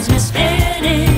circulation